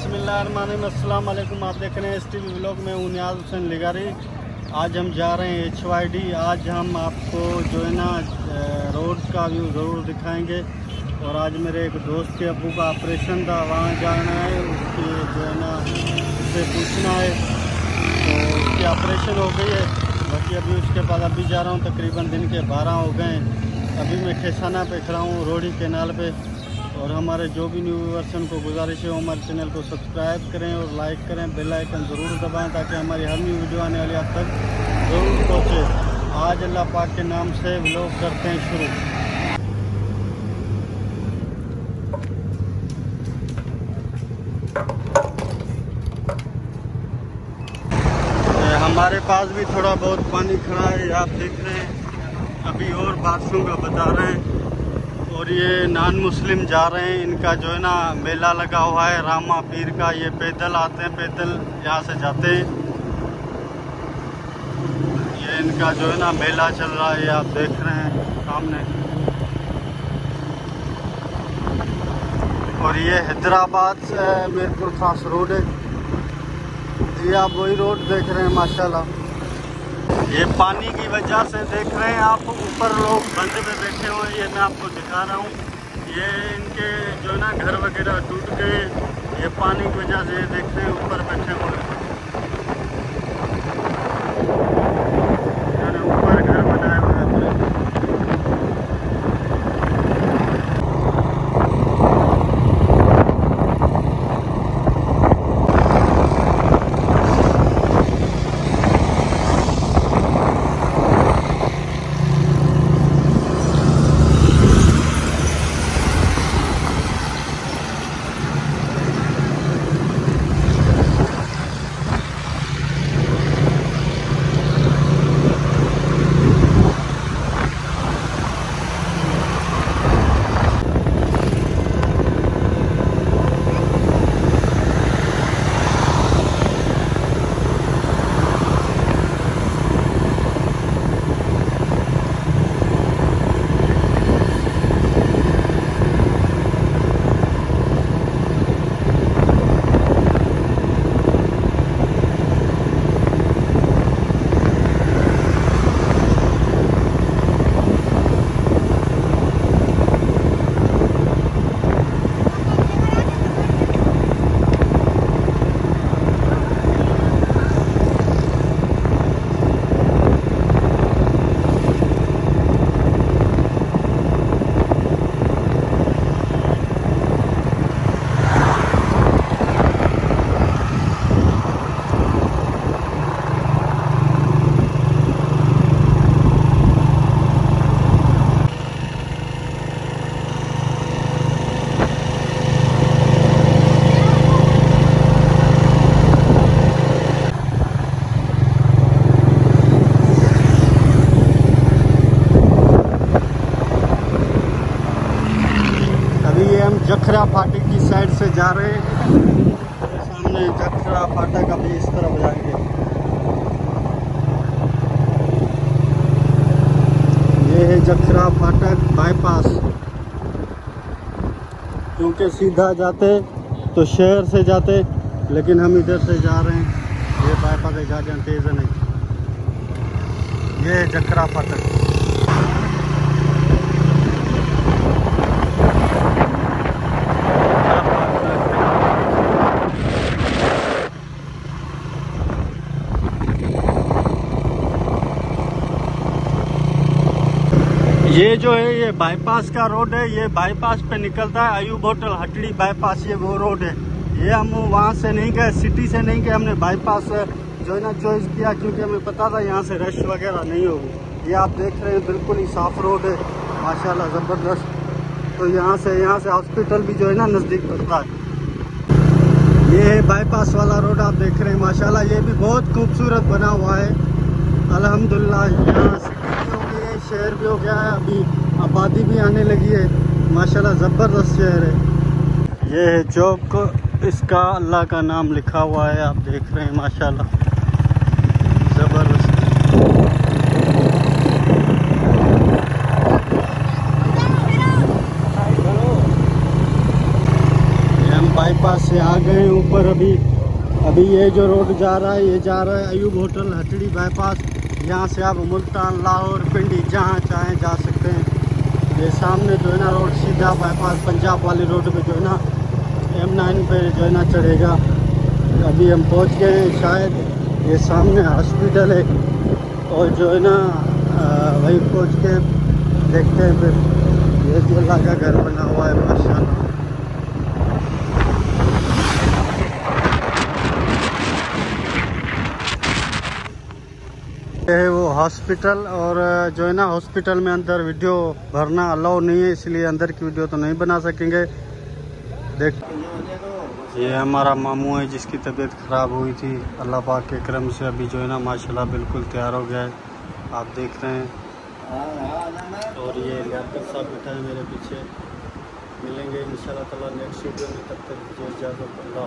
वालेकुम आप देख रहे हैं एस टी वी ब्लॉग में हूँ नियाज हुसैन लिगारी। आज हम जा रहे हैं एच वाई डी आज हम आपको जो है ना रोड का व्यू ज़रूर दिखाएँगे। और आज मेरे एक दोस्त के अबू का ऑपरेशन था, वहाँ जाना है, उसके जो है ना, उससे पूछना है। तो उसकी ऑपरेशन हो गई है। बाकी अभी उसके बाद अभी जा रहा हूँ, तकरीबन दिन के बारह हो गए अभी मैं खेसाना पे खड़ा हूँ, रोडी केनाल पे। और हमारे जो भी न्यू वर्सन को गुजारिश है हमारे चैनल को सब्सक्राइब करें और लाइक करें बेल आइकन ज़रूर दबाएँ ताकि हमारी हर न्यू वीडियो आने वाली आप तक ज़रूर पहुँचे। आज अल्लाह पाक के नाम से व्लॉग करते हैं शुरू। हमारे पास भी थोड़ा बहुत पानी खड़ा है, आप देख रहे हैं। अभी और बादशों का बता रहे हैं। और ये नान मुस्लिम जा रहे हैं। इनका जो है ना मेला लगा हुआ है, रामा पीर का। ये पैदल आते हैं, पैदल यहाँ से जाते हैं। ये इनका जो है ना मेला चल रहा है, ये आप देख रहे हैं सामने। और ये हैदराबाद से, मीरपुर खास रोड है। ये आप वही रोड देख रहे हैं, माशाल्लाह। ये पानी की वजह से देख रहे हैं आप, ऊपर लोग बंद में बैठे हुए ये मैं आपको दिखा रहा हूँ। ये इनके जो ना घर वगैरह टूट गए, ये पानी की वजह से ये देख रहे हैं ऊपर बैठे हुए जखरा फाटक की साइड से जा रहे हैं। सामने जखरा फाटक अभी इस तरफ़ जाएँगे। ये है जखरा फाटक बाईपास क्योंकि सीधा जाते तो शहर से जाते, लेकिन हम इधर से जा रहे हैं। ये बाईपास गाड़ियाँ तेज़ नहीं। ये जखरा फाटक। ये जो है, ये बाईपास का रोड है, ये बाईपास पे निकलता है अयूब होटल हटड़ी बाईपास ये वो रोड है। ये हम वहाँ से नहीं गए सिटी से नहीं गए, हमने बाईपास जो है ना चॉइस किया क्योंकि हमें पता था यहाँ से रश वगैरह नहीं होगी। ये आप देख रहे हैं, बिल्कुल ही साफ़ रोड है, माशाल्लाह ज़बरदस्त। तो यहाँ से यहाँ से हॉस्पिटल भी जो है ना, नज़दीक पड़ता है। ये है बाईपास वाला रोड आप देख रहे हैं, माशाल्लाह, ये भी बहुत खूबसूरत बना हुआ है। अल्हम्दुलिल्लाह, यहाँ शहर भी हो गया है, अभी आबादी भी आने लगी है। माशाल्लाह, ज़बरदस्त शहर है। ये है चौक, इसका अल्लाह का नाम लिखा हुआ है, आप देख रहे हैं, माशाल्लाह। ज़बरदस्त। बाईपास से आ गए ऊपर अभी। अभी ये जो रोड जा रहा है, ये जा रहा है अयूब होटल, हटड़ी बाईपास यहाँ से आप मुल्तान, लाहौर, पिंडी जहाँ चाहें जा सकते हैं। ये सामने जो है ना रोड, सीधा बाईपास पंजाब वाली रोड पे जो है ना एम नाइन पर जो है ना चढ़ेगा। अभी हम पहुँच गए हैं शायद। ये सामने हॉस्पिटल है। और जो है ना वही पहुँच के देखते हैं फिर। ये जो अल्लाह का घर बना हुआ है माशा है वो हॉस्पिटल और जो है ना, हॉस्पिटल में अंदर वीडियो भरना अलाउ नहीं है, इसलिए अंदर की वीडियो तो नहीं बना सकेंगे। देख, ये हमारा मामू है, जिसकी तबीयत ख़राब हुई थी। अल्लाह पाक के क्रम से अभी जो है ना, माशाल्लाह बिल्कुल तैयार हो गया है। आप देख रहे हैं। और ये लियाकत साहब बैठा है मेरे पीछे। मिलेंगे इन ताला नेक्स्ट वीडियो में। तब तक इजाज़त, अल्लाह